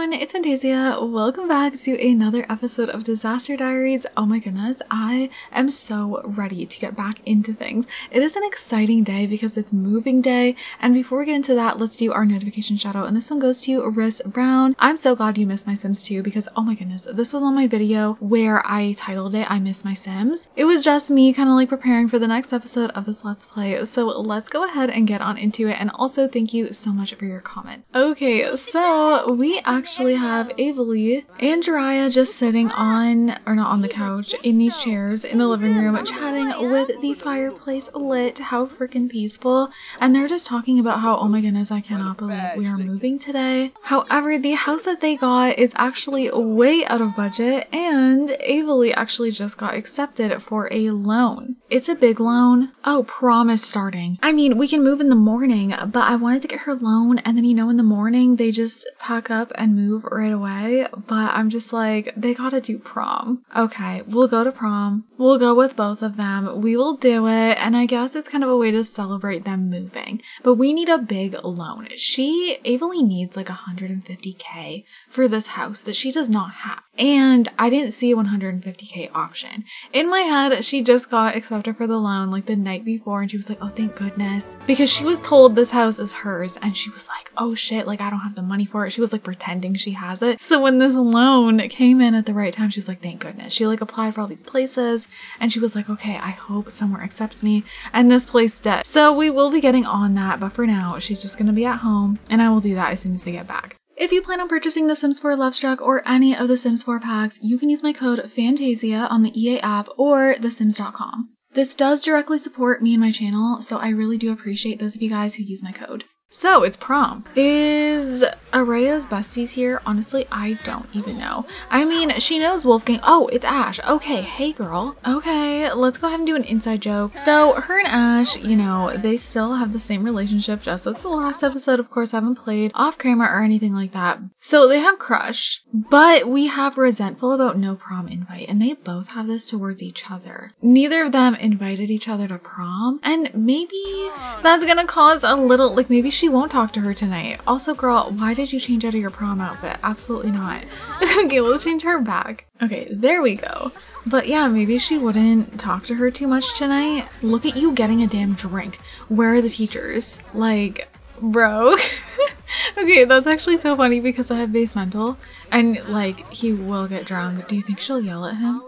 everyone, it's Fantayzia. Welcome back to another episode of Disaster Diaries. Oh my goodness, I am so ready to get back into things. It is an exciting day because it's moving day. And before we get into that, let's do our notification shout out. And this one goes to Riss Brown. I'm so glad you missed my Sims 2 because oh my goodness, this was on my video where I titled it I Miss My Sims. It was just me kind of like preparing for the next episode of this Let's Play. So let's go ahead and get on into it. And also thank you so much for your comment. Okay, so we actually have Avery and Jiraiya just sitting on, or not on the couch, in these chairs in the living room, chatting with the fireplace lit. How freaking peaceful. And they're just talking about how, oh my goodness, I cannot believe we are moving today. However, the house that they got is actually way out of budget, and Avery actually just got accepted for a loan. It's a big loan. Oh, prom is starting. I mean, we can move in the morning, but I wanted to get her loan, and then you know, in the morning, they just pack up and move right away. But I'm just like, they gotta do prom. Okay, we'll go to prom. We'll go with both of them. We will do it. And I guess it's kind of a way to celebrate them moving. But we need a big loan. She, Avery needs like 150k for this house that she does not have. And I didn't see a 150k option. In my head, she just got accepted for the loan like the night before and she was like, oh, thank goodness. Because she was told this house is hers and she was like, oh shit, like I don't have the money for it. She was like pretending she has it. So when this loan came in at the right time, she was like, thank goodness. She like applied for all these places and she was like, okay, I hope somewhere accepts me. And this place did. So we will be getting on that. But for now, she's just to be at home and I will do that as soon as they get back. If you plan on purchasing The Sims 4 Lovestruck or any of the Sims 4 packs, you can use my code FANTAYZIA on the EA app or thesims.com. This does directly support me and my channel, so I really do appreciate those of you guys who use my code. So it's prom. Is Araya's besties here? Honestly, I don't even know. I mean, she knows Wolfgang. Oh, it's Ash. Okay, hey girl. Okay, let's go ahead and do an inside joke. So her and Ash, you know, they still have the same relationship just as the last episode. Of course, haven't played off camera or anything like that. So they have crush, but we have resentful about no prom invite and they both have this towards each other. Neither of them invited each other to prom and maybe that's gonna cause a little, like maybe she won't talk to her tonight. Also, girl, why did you change out of your prom outfit? Absolutely not. okay, let's change her back. Okay, there we go. But yeah, maybe she wouldn't talk to her too much tonight. Look at you getting a damn drink. Where are the teachers? Like, bro. okay, that's actually so funny because I have Basemental and like he will get drunk. Do you think she'll yell at him?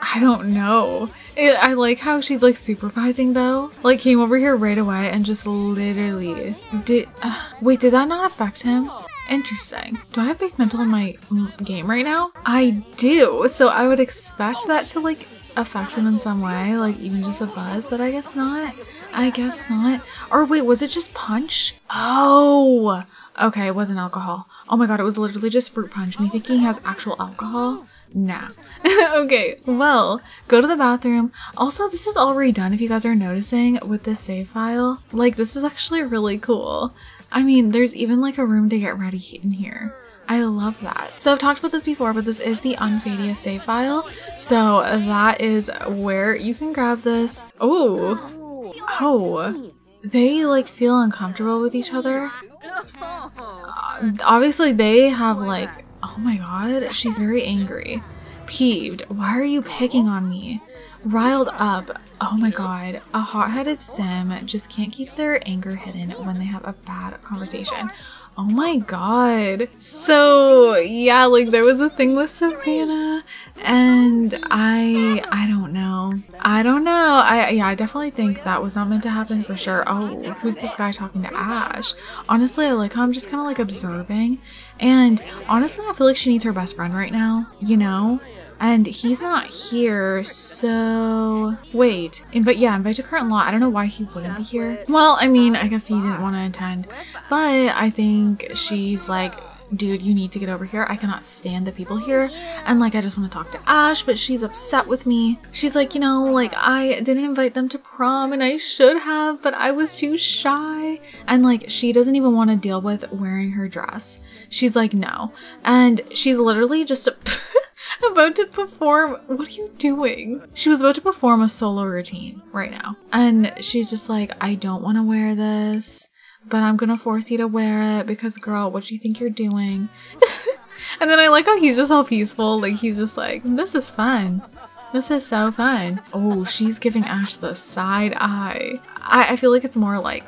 I don't know. It, I like how she's like supervising though. Like came over here right away and just literally did. Uh, wait, did that not affect him? Interesting. Do I have Basemental in my game right now? I do. So I would expect that to like affect him in some way, like even just a buzz, but I guess not. I guess not. Or wait, was it just punch? Oh, okay, it wasn't alcohol. Oh my god, it was literally just fruit punch. Me thinking he has actual alcohol. Nah. okay, well, go to the bathroom. Also, this is all redone if you guys are noticing with this save file. Like, this is actually really cool. I mean, there's even like a room to get ready in here. I love that. So I've talked about this before, but this is the Unfadia save file. So that is where you can grab this. Oh, oh, they like feel uncomfortable with each other. Uh, obviously they have like, oh my god, she's very angry. Peeved. Why are you picking on me? Riled up. Oh my god. A hot-headed sim just can't keep their anger hidden when they have a bad conversation. Oh my god. So yeah, like there was a thing with Savannah and I I don't know. I don't know. I yeah, I definitely think that was not meant to happen for sure. Oh, who's this guy talking to Ash? Honestly, I like how I'm just kind of like observing and honestly, I feel like she needs her best friend right now, you know? And he's not here, so... Wait. Invite, yeah, invite to current law. I don't know why he wouldn't be here. Well, I mean, I guess he didn't want to attend. But I think she's like, dude, you need to get over here. I cannot stand the people here. And like, I just want to talk to Ash, but she's upset with me. She's like, you know, like I didn't invite them to prom and I should have, but I was too shy. And like, she doesn't even want to deal with wearing her dress. She's like, no. And she's literally just a about to perform. What are you doing? She was about to perform a solo routine right now. And she's just like, I don't want to wear this, but I'm going to force you to wear it because, girl, what do you think you're doing? and then I like how he's just all peaceful. Like he's just like, this is fun. This is so fun. Oh, she's giving Ash the side eye. I, I feel like it's more like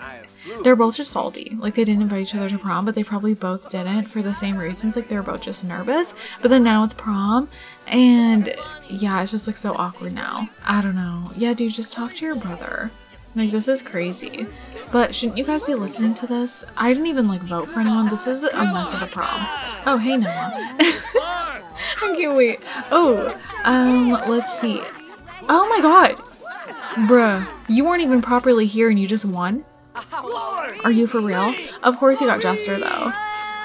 they're both just salty. Like they didn't invite each other to prom, but they probably both didn't for the same reasons. Like they're both just nervous. But then now it's prom, and yeah, it's just like so awkward now. I don't know. Yeah, dude, just talk to your brother. Like this is crazy. But shouldn't you guys be listening to this? I didn't even like vote for anyone. This is a mess of a prom. Oh, hey Noah. I can't wait. Oh, um, let's see. Oh my god. Bruh, you weren't even properly here and you just won? Are you for real? Of course you got Jester though.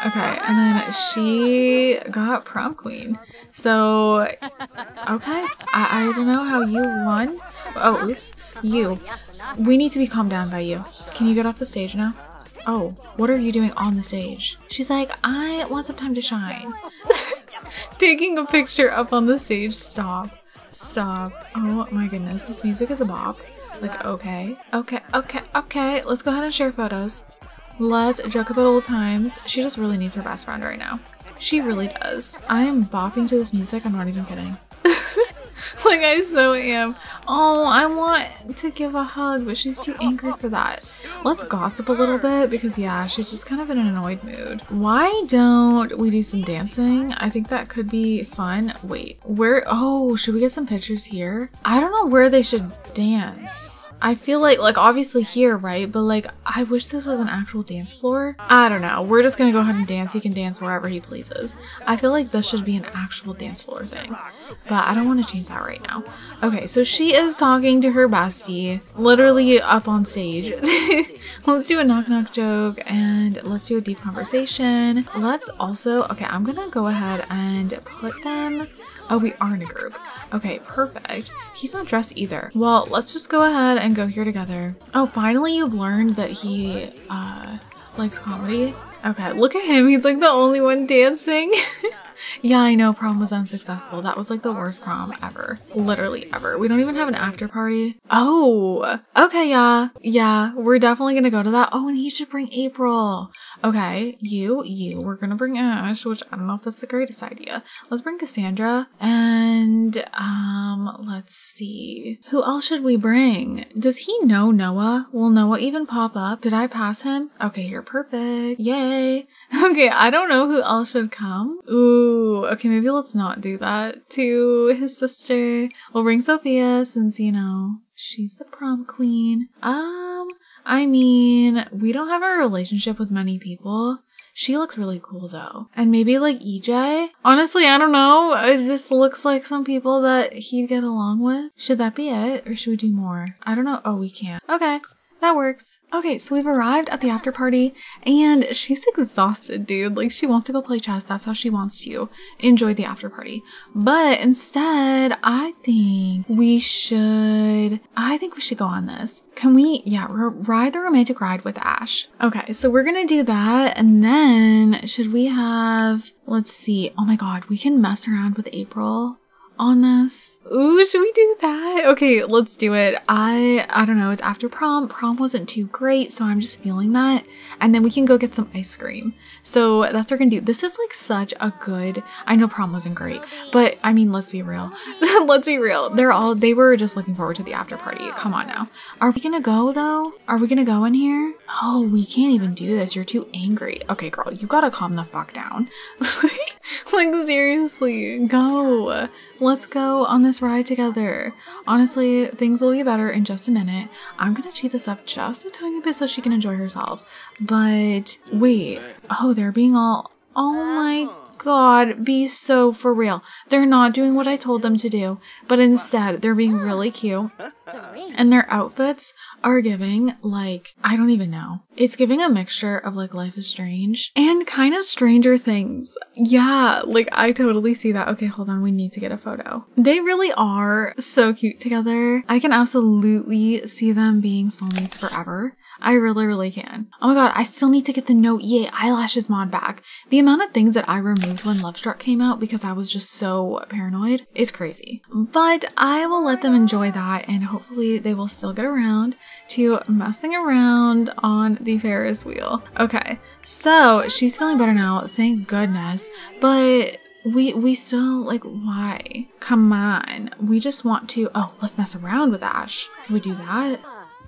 Okay, and then she got prom queen. So, okay, I, I don't know how you won. Oh, oops, you. We need to be calmed down by you. Can you get off the stage now? Oh, what are you doing on the stage? She's like, I want some time to shine. Taking a picture up on the stage. Stop. Stop. Oh my goodness, this music is a bop. Like, okay, okay, okay, okay. Let's go ahead and share photos. Let's joke about old times. She just really needs her best friend right now. She really does. I am bopping to this music. I'm not even kidding. like I so am. Oh, I want to give a hug, but she's too angry for that. Let's gossip a little bit because yeah, she's just kind of in an annoyed mood. Why don't we do some dancing? I think that could be fun. Wait, where? Oh, should we get some pictures here? I don't know where they should dance. I feel like, like obviously here, right? But like, I wish this was an actual dance floor. I don't know. We're just gonna go ahead and dance. He can dance wherever he pleases. I feel like this should be an actual dance floor thing. But I don't want to change right now. Okay, so she is talking to her bestie, literally up on stage. let's do a knock knock joke and let's do a deep conversation. Let's also, okay, I'm gonna go ahead and put them Oh, we are in a group. Okay, perfect. He's not dressed either. Well, let's just go ahead and go here together. Oh, finally you've learned that he uh, likes comedy. Okay, look at him. He's like the only one dancing. Yeah, I know prom was unsuccessful. That was like the worst prom ever. Literally ever. We don't even have an after party. Oh, okay, yeah. Yeah, we're definitely gonna go to that. Oh, and he should bring April. Okay, you, you. We're gonna bring Ash, which I don't know if that's the greatest idea. Let's bring Cassandra and um, let's see. Who else should we bring? Does he know Noah? Will Noah even pop up? Did I pass him? Okay, you're perfect. Yay. Okay, I don't know who else should come. Ooh, okay, maybe let's not do that to his sister. We'll bring Sophia since, you know, she's the prom queen. Um, I mean, we don't have a relationship with many people. She looks really cool though. And maybe like EJ? Honestly, I don't know. It just looks like some people that he'd get along with. Should that be it? Or should we do more? I don't know. Oh, we can't. Okay. That works. Okay, so we've arrived at the after party and she's exhausted, dude. Like she wants to go play chess. That's how she wants to enjoy the after party. But instead, I think we should, I think we should go on this. Can we, yeah, ride the romantic ride with Ash. Okay, so we're gonna do that. And then should we have, let's see. Oh my God, we can mess around with April on this. Ooh, should we do that? Okay, let's do it. I I don't know, it's after prom. Prom wasn't too great, so I'm just feeling that. And then we can go get some ice cream. So that's what we're gonna do. This is like such a good I know prom wasn't great, but I mean let's be real. let's be real. They're all they were just looking forward to the after party. Come on now. Are we gonna go though? Are we gonna go in here? Oh, we can't even do this. You're too angry. Okay, girl, you gotta calm the fuck down. like seriously, go. Let's go on this ride together. Honestly, things will be better in just a minute. I'm gonna cheat this up just a tiny bit so she can enjoy herself. But wait, oh, they're being all, oh my God, be so for real. They're not doing what I told them to do, but instead they're being really cute. And their outfits are giving, like, I don't even know. It's giving a mixture of like Life is Strange and kind of Stranger Things. Yeah, like I totally see that. Okay, hold on. We need to get a photo. They really are so cute together. I can absolutely see them being soulmates forever. I really, really can. Oh my god, I still need to get the No EA eyelashes mod back. The amount of things that I removed when Lovestruck came out because I was just so paranoid is crazy. But I will let them enjoy that and hopefully they will still get around to messing around on the Ferris wheel. Okay, so she's feeling better now, thank goodness. But we we still like why come on we just want to oh let's mess around with ash can we do that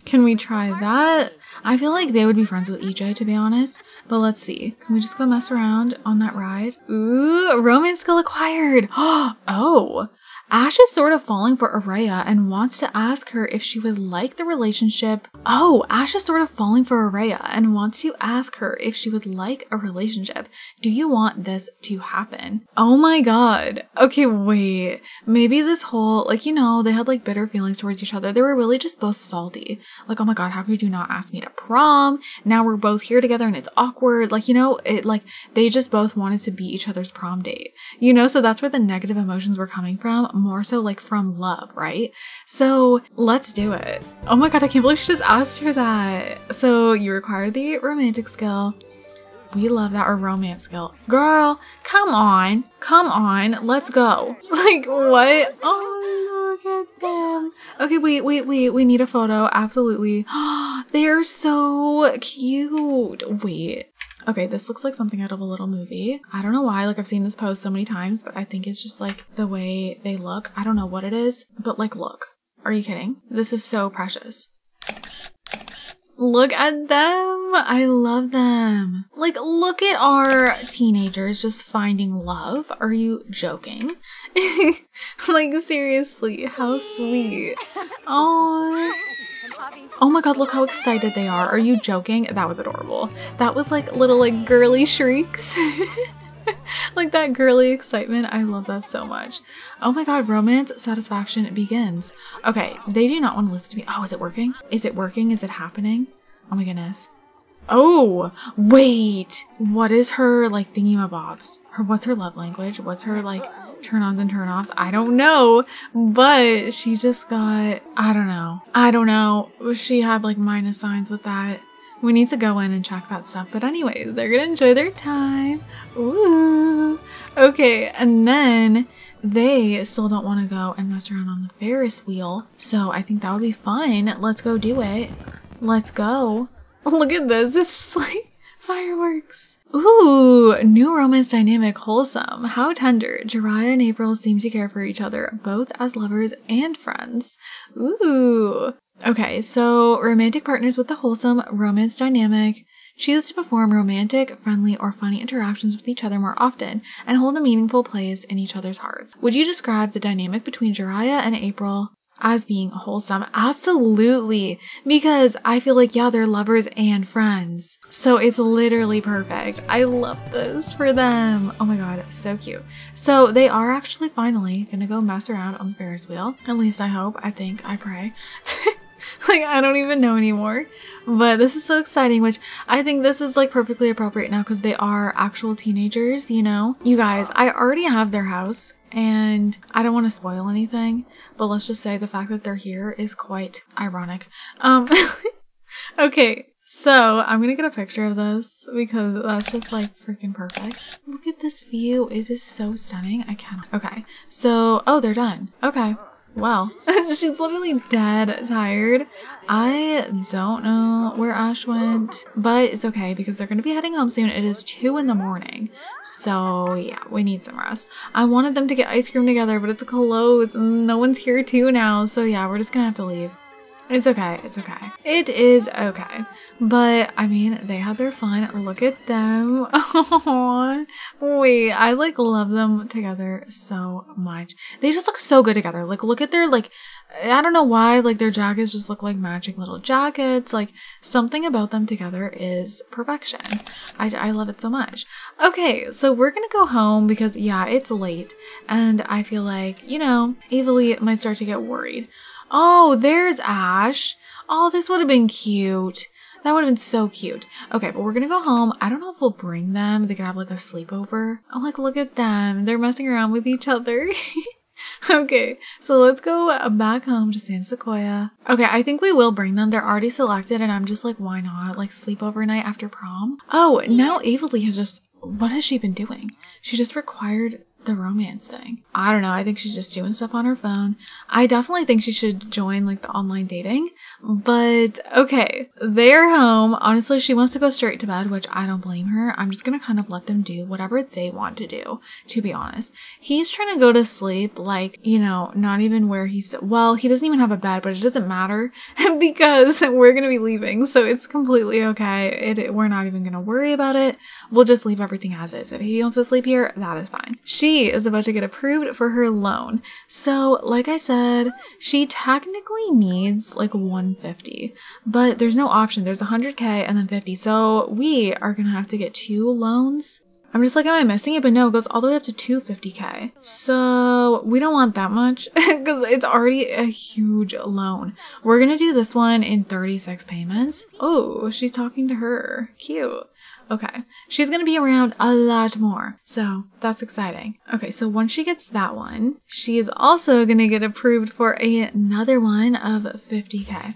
can we try that i feel like they would be friends with ej to be honest but let's see. Can we just go mess around on that ride? Ooh romance skill acquired. Oh Ash is sort of falling for Araya and wants to ask her if she would like the relationship. Oh, Ash is sort of falling for Araya and wants to ask her if she would like a relationship. Do you want this to happen? Oh my god. Okay, wait. Maybe this whole, like, you know, they had like bitter feelings towards each other. They were really just both salty. Like, oh my god, how could you not ask me to prom? Now we're both here together and it's awkward. Like, you know, it like they just both wanted to be each other's prom date. You know, so that's where the negative emotions were coming from more so like from love, right? So let's do it. Oh my god, I can't believe she just asked her that. So you require the romantic skill. We love that or romance skill. Girl, come on. Come on. Let's go. Like what? Oh, look at them. Okay, wait, wait, wait. We need a photo. Absolutely. they are so cute. Wait. Okay, this looks like something out of a little movie. I don't know why, like I've seen this pose so many times, but I think it's just like the way they look. I don't know what it is, but like look. Are you kidding? This is so precious. Look at them. I love them. Like, look at our teenagers just finding love. Are you joking? like, seriously, how sweet. Oh. Oh my god, look how excited they are. Are you joking? That was adorable. That was like little like girly shrieks. like that girly excitement. I love that so much. Oh my god, romance satisfaction begins. Okay, they do not want to listen to me. Oh, is it working? Is it working? Is it happening? Oh my goodness. Oh, wait. What is her like thingy my bobs? Her what's her love language? What's her like turn ons and turn offs. I don't know, but she just got, I don't know. I don't know. She had like minus signs with that. We need to go in and check that stuff. But, anyways, they're gonna enjoy their time. Ooh. Okay, and then they still don't want to go and mess around on the Ferris wheel. So, I think that would be fun. Let's go do it. Let's go. Look at this. It's just like Fireworks. Ooh, new romance dynamic wholesome. How tender. Jiraiya and April seem to care for each other, both as lovers and friends. Ooh. Okay, so romantic partners with the wholesome romance dynamic choose to perform romantic, friendly, or funny interactions with each other more often and hold a meaningful place in each other's hearts. Would you describe the dynamic between Jiraiya and April as being wholesome. Absolutely. Because I feel like, yeah, they're lovers and friends. So it's literally perfect. I love this for them. Oh my god, so cute. So they are actually finally gonna go mess around on the Ferris wheel. At least I hope, I think, I pray. like I don't even know anymore. But this is so exciting, which I think this is like perfectly appropriate now because they are actual teenagers, you know? You guys, I already have their house and I don't want to spoil anything, but let's just say the fact that they're here is quite ironic. Um, okay, so I'm gonna get a picture of this because that's just like freaking perfect. Look at this view. It is so stunning. I cannot. Okay, so, oh, they're done. Okay. Well, she's literally dead tired. I don't know where Ash went, but it's okay because they're going to be heading home soon. It is 2 in the morning. So, yeah, we need some rest. I wanted them to get ice cream together, but it's closed and no one's here too now. So, yeah, we're just going to have to leave. It's okay. It's okay. It is okay. But I mean, they had their fun. Look at them. Wait, I like love them together so much. They just look so good together. Like, look at their like. I don't know why, like their jackets just look like matching little jackets. Like something about them together is perfection. I, I love it so much. Okay, so we're gonna go home because yeah, it's late and I feel like, you know, Evely might start to get worried. Oh, there's Ash. Oh, this would have been cute. That would have been so cute. Okay, but we're gonna go home. I don't know if we'll bring them. They could have like a sleepover. Oh, like, look at them. They're messing around with each other. okay, so let's go uh, back home to San Sequoia. Okay, I think we will bring them. They're already selected, and I'm just like, why not? Like, sleep overnight after prom? Oh, now Avalee has just. What has she been doing? She just required the romance thing. I don't know. I think she's just doing stuff on her phone. I definitely think she should join like the online dating. But okay, they're home. Honestly, she wants to go straight to bed, which I don't blame her. I'm just gonna kind of let them do whatever they want to do, to be honest. He's trying to go to sleep, like, you know, not even where he's well, he doesn't even have a bed, but it doesn't matter because we're gonna be leaving. So it's completely okay. It, we're not even gonna worry about it. We'll just leave everything as is. If he wants to sleep here, that is fine. She is about to get approved for her loan. So, like I said, she technically needs like 150, but there's no option. There's 100k and then 50. So, we are going to have to get two loans. I'm just like, am I missing it? But no, it goes all the way up to 250k. So we don't want that much because it's already a huge loan. We're gonna do this one in 36 payments. Oh, she's talking to her. Cute. Okay, she's gonna be around a lot more, so that's exciting. Okay, so once she gets that one, she is also gonna get approved for another one of 50k.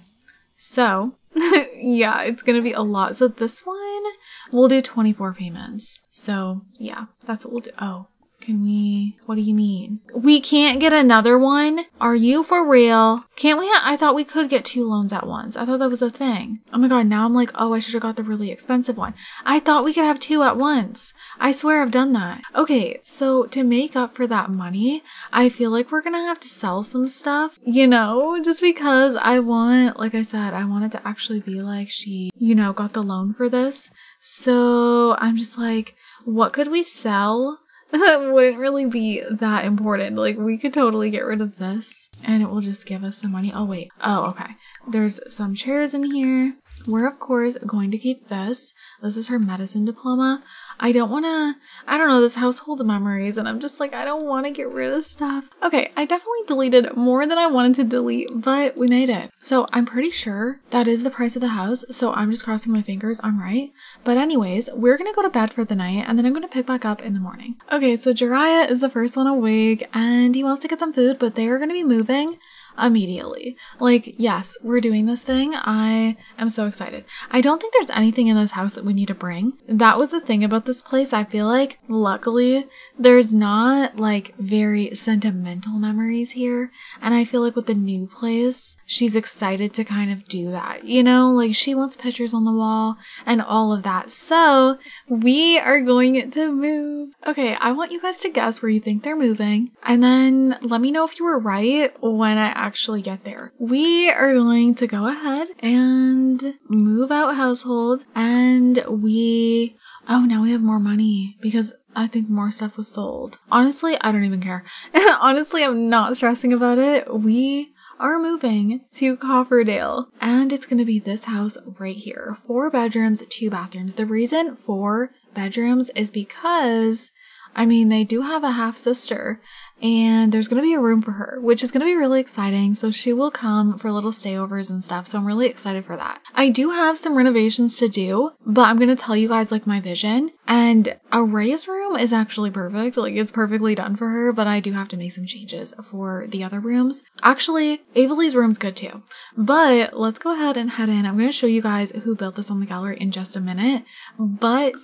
So, yeah, it's gonna be a lot. So this one, we'll do 24 payments. So, yeah, that's what we'll do. Oh, can we? What do you mean? We can't get another one? Are you for real? Can't we? I thought we could get two loans at once. I thought that was a thing. Oh my god, now I'm like, oh, I should have got the really expensive one. I thought we could have two at once. I swear I've done that. Okay, so to make up for that money, I feel like we're gonna have to sell some stuff, you know, just because I want, like I said, I want it to actually be like she, you know, got the loan for this. So I'm just like, what could we sell? That wouldn't really be that important. Like, we could totally get rid of this and it will just give us some money. Oh, wait. Oh, okay. There's some chairs in here. We're, of course, going to keep this. This is her medicine diploma. I don't want to, I don't know, this household memories, and I'm just like, I don't want to get rid of stuff. Okay, I definitely deleted more than I wanted to delete, but we made it. So I'm pretty sure that is the price of the house, so I'm just crossing my fingers I'm right. But anyways, we're gonna go to bed for the night, and then I'm gonna pick back up in the morning. Okay, so Jiraiya is the first one awake, and he wants to get some food, but they are gonna be moving immediately. Like, yes, we're doing this thing. I am so excited. I don't think there's anything in this house that we need to bring. That was the thing about this place. I feel like, luckily, there's not like very sentimental memories here. And I feel like with the new place, she's excited to kind of do that. You know, like she wants pictures on the wall and all of that. So we are going to move. Okay, I want you guys to guess where you think they're moving. And then let me know if you were right when I actually get there. We are going to go ahead and move out household and we oh now we have more money because I think more stuff was sold. Honestly, I don't even care. Honestly, I'm not stressing about it. We are moving to Copperdale and it's going to be this house right here. Four bedrooms, two bathrooms. The reason four bedrooms is because I mean, they do have a half sister and there's going to be a room for her, which is going to be really exciting. So she will come for little stayovers and stuff. So I'm really excited for that. I do have some renovations to do, but I'm going to tell you guys like my vision. And Araya's room is actually perfect. Like it's perfectly done for her, but I do have to make some changes for the other rooms. Actually, Avalee's room's good too. But let's go ahead and head in. I'm going to show you guys who built this on the gallery in just a minute. But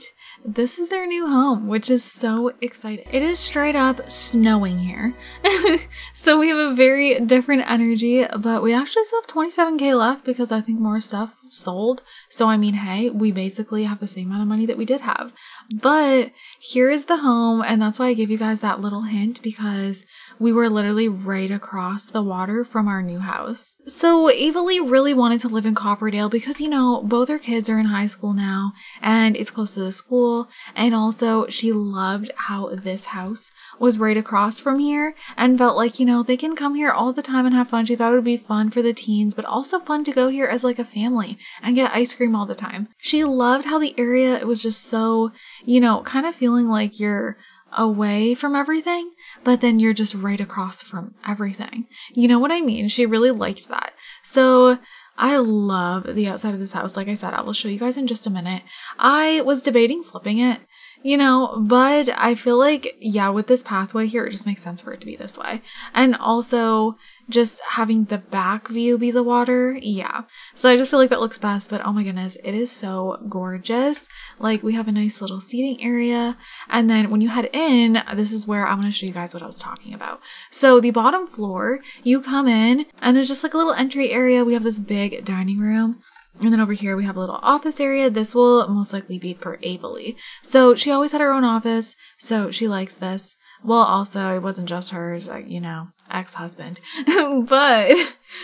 this is their new home, which is so exciting. It is straight up snowing here. so we have a very different energy, but we actually still have 27k left because I think more stuff sold. So I mean, hey, we basically have the same amount of money that we did have. But here is the home, and that's why I gave you guys that little hint because we were literally right across the water from our new house. So Avalee really wanted to live in Copperdale because, you know, both her kids are in high school now and it's close to the school. And also she loved how this house was right across from here and felt like, you know, they can come here all the time and have fun. She thought it would be fun for the teens, but also fun to go here as like a family and get ice cream all the time. She loved how the area was just so, you know, kind of feeling like you're away from everything, but then you're just right across from everything. You know what I mean? She really liked that. So I love the outside of this house. Like I said, I will show you guys in just a minute. I was debating flipping it you know, but I feel like, yeah, with this pathway here, it just makes sense for it to be this way. And also, just having the back view be the water. Yeah. So I just feel like that looks best, but oh my goodness, it is so gorgeous. Like we have a nice little seating area. And then when you head in, this is where I'm to show you guys what I was talking about. So the bottom floor, you come in and there's just like a little entry area. We have this big dining room. And then over here we have a little office area. This will most likely be for Avalie. So she always had her own office, so she likes this. Well, also, it wasn't just hers, like, you know, ex husband, but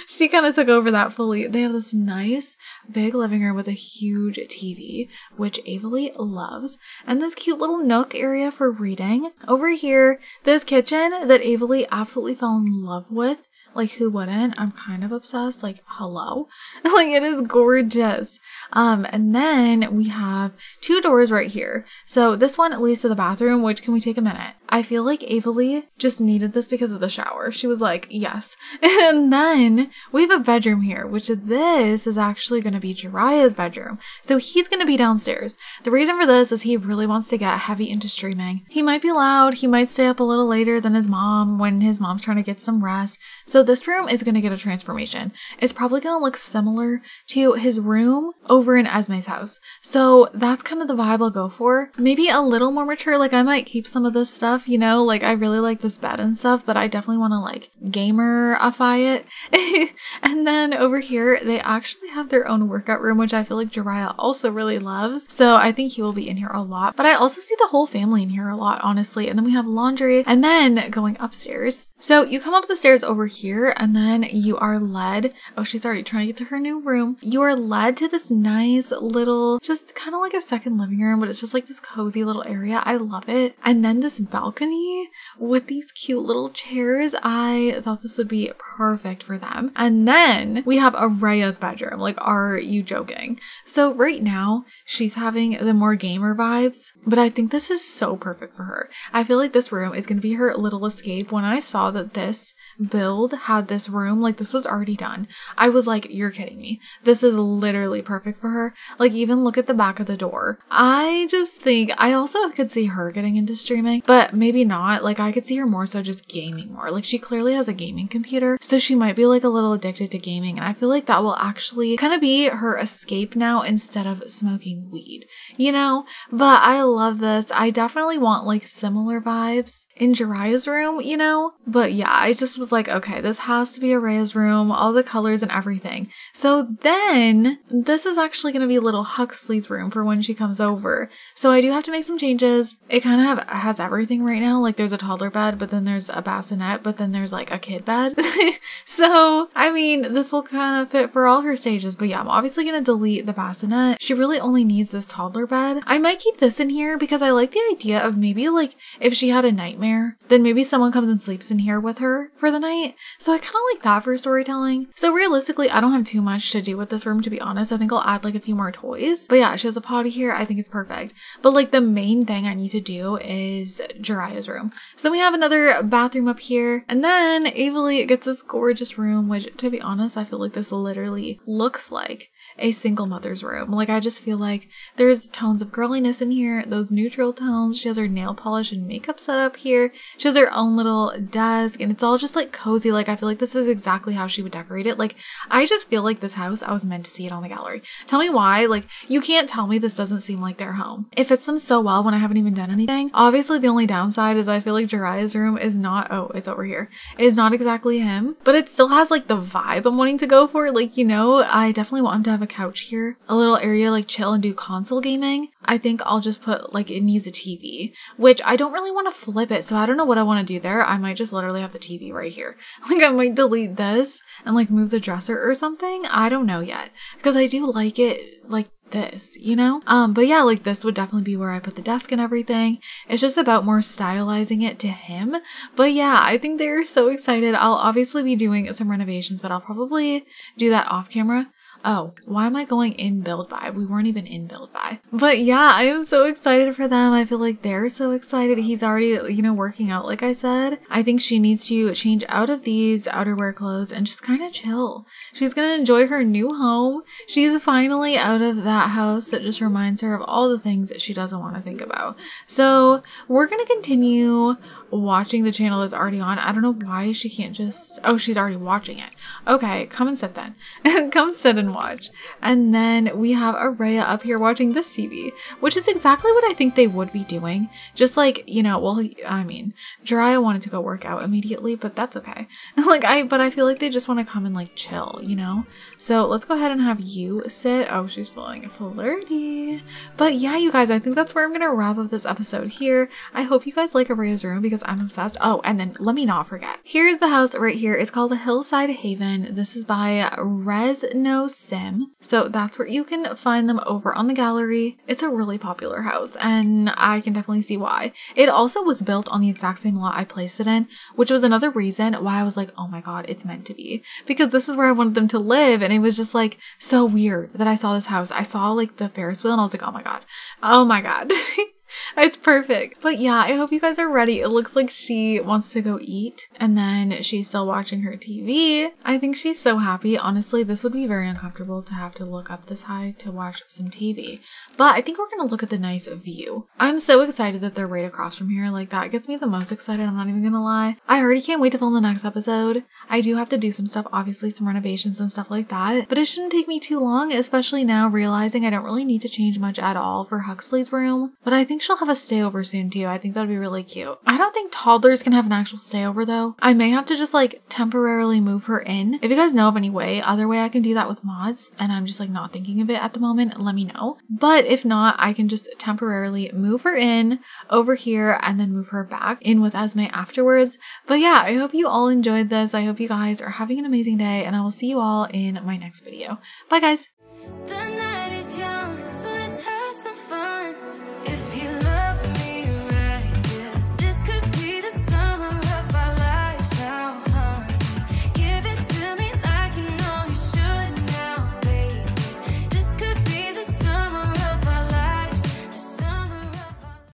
she kind of took over that fully. They have this nice big living room with a huge TV, which Avalie loves, and this cute little nook area for reading. Over here, this kitchen that Avalie absolutely fell in love with. Like who wouldn't? I'm kind of obsessed. Like hello, like it is gorgeous. Um, and then we have two doors right here. So this one leads to the bathroom. Which can we take a minute? I feel like Avalie just needed this because of the shower. She was like, yes. And then we have a bedroom here, which this is actually going to be Jariah's bedroom. So he's going to be downstairs. The reason for this is he really wants to get heavy into streaming. He might be loud. He might stay up a little later than his mom when his mom's trying to get some rest. So this room is going to get a transformation. It's probably going to look similar to his room over in Esme's house. So that's kind of the vibe I'll go for. Maybe a little more mature. Like I might keep some of this stuff stuff, you know? Like, I really like this bed and stuff, but I definitely want to, like, gamerify it. and then over here, they actually have their own workout room, which I feel like Jariah also really loves. So I think he will be in here a lot. But I also see the whole family in here a lot, honestly. And then we have laundry. And then going upstairs. So you come up the stairs over here, and then you are led. Oh, she's already trying to get to her new room. You are led to this nice little, just kind of like a second living room, but it's just like this cozy little area. I love it. And then this balcony balcony with these cute little chairs. I thought this would be perfect for them. And then we have Araya's bedroom. Like, are you joking? So right now she's having the more gamer vibes, but I think this is so perfect for her. I feel like this room is going to be her little escape. When I saw that this build had this room, like this was already done, I was like, you're kidding me. This is literally perfect for her. Like even look at the back of the door. I just think I also could see her getting into streaming, but maybe not. Like I could see her more so just gaming more. Like she clearly has a gaming computer, so she might be like a little addicted to gaming. And I feel like that will actually kind of be her escape now instead of smoking weed, you know? But I love this. I definitely want like similar vibes in Jariah's room, you know? But yeah, I just was like, okay, this has to be Araya's room, all the colors and everything. So then this is actually going to be little Huxley's room for when she comes over. So I do have to make some changes. It kind of has everything right now. Like there's a toddler bed, but then there's a bassinet, but then there's like a kid bed. so, I mean, this will kind of fit for all her stages. But yeah, I'm obviously going to delete the bassinet. She really only needs this toddler bed. I might keep this in here because I like the idea of maybe like if she had a nightmare, then maybe someone comes and sleeps in here with her for the night. So I kind of like that for storytelling. So realistically, I don't have too much to do with this room, to be honest. I think I'll add like a few more toys. But yeah, she has a potty here. I think it's perfect. But like the main thing I need to do is Jariah's room. So then we have another bathroom up here. And then Avalie gets this gorgeous room, which to be honest, I feel like this literally looks like a single mother's room. Like I just feel like there's tones of girliness in here, those neutral tones. She has her nail polish and makeup set up here. She has her own little desk and it's all just like cozy. Like I feel like this is exactly how she would decorate it. Like I just feel like this house, I was meant to see it on the gallery. Tell me why. Like you can't tell me this doesn't seem like their home. It fits them so well when I haven't even done anything. Obviously the only downside is I feel like Jariah's room is not, oh, it's over here, is not exactly him, but it still has like the vibe I'm wanting to go for. Like, you know, I definitely want him to have a couch here, a little area to like chill and do console gaming. I think I'll just put like it needs a TV, which I don't really want to flip it. So I don't know what I want to do there. I might just literally have the TV right here. Like I might delete this and like move the dresser or something. I don't know yet because I do like it like this, you know? Um, but yeah, like this would definitely be where I put the desk and everything. It's just about more stylizing it to him. But yeah, I think they're so excited. I'll obviously be doing some renovations, but I'll probably do that off camera. Oh, why am I going in build buy? We weren't even in build buy. But yeah, I am so excited for them. I feel like they're so excited. He's already, you know, working out, like I said. I think she needs to change out of these outerwear clothes and just kind of chill. She's gonna enjoy her new home. She's finally out of that house that just reminds her of all the things that she doesn't want to think about. So we're gonna continue watching the channel that's already on. I don't know why she can't just. Oh, she's already watching it. Okay, come and sit then. come sit and watch. And then we have Araya up here watching this TV, which is exactly what I think they would be doing. Just like, you know, well, I mean, Jiraiya wanted to go work out immediately, but that's okay. like, I, but I feel like they just want to come and like chill, you know? So let's go ahead and have you sit. Oh, she's feeling flirty. But yeah, you guys, I think that's where I'm going to wrap up this episode here. I hope you guys like Araya's room because I'm obsessed. Oh, and then let me not forget. Here's the house right here. It's called the Hillside Haven. This is by Res No Sim. So that's where you can find them over on the gallery. It's a really popular house and I can definitely see why. It also was built on the exact same lot I placed it in, which was another reason why I was like, oh my god, it's meant to be. Because this is where I wanted them to live and it was just like so weird that I saw this house. I saw like the Ferris wheel and I was like, oh my god, oh my god. it's perfect. But yeah, I hope you guys are ready. It looks like she wants to go eat and then she's still watching her TV. I think she's so happy. Honestly, this would be very uncomfortable to have to look up this high to watch some TV. But I think we're gonna look at the nice view. I'm so excited that they're right across from here. Like that gets me the most excited. I'm not even gonna lie. I already can't wait to film the next episode. I do have to do some stuff, obviously some renovations and stuff like that. But it shouldn't take me too long, especially now realizing I don't really need to change much at all for Huxley's room. But I think think she'll have a stayover soon too. I think that'd be really cute. I don't think toddlers can have an actual stayover though. I may have to just like temporarily move her in. If you guys know of any way, other way I can do that with mods and I'm just like not thinking of it at the moment, let me know. But if not, I can just temporarily move her in over here and then move her back in with Esme afterwards. But yeah, I hope you all enjoyed this. I hope you guys are having an amazing day and I will see you all in my next video. Bye guys!